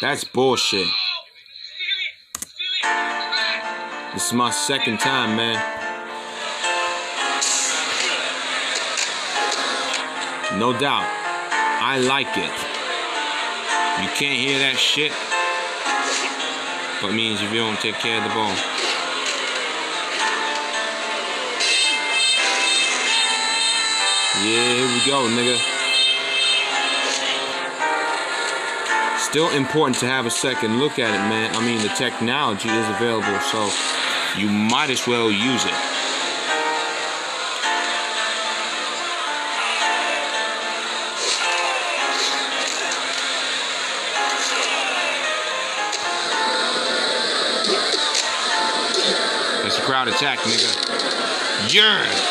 That's bullshit. This is my second time, man. No doubt. I like it. You can't hear that shit. But means if you don't take care of the ball. Yeah, here we go, nigga. Still important to have a second look at it, man. I mean, the technology is available, so you might as well use it. That's a crowd attack, nigga. Yeah.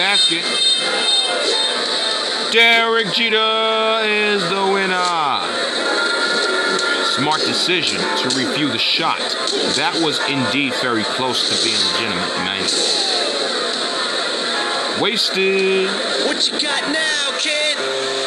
Basket. Derek Jeter is the winner. Smart decision to review the shot. That was indeed very close to being legitimate, man. Wasted. What you got now, kid?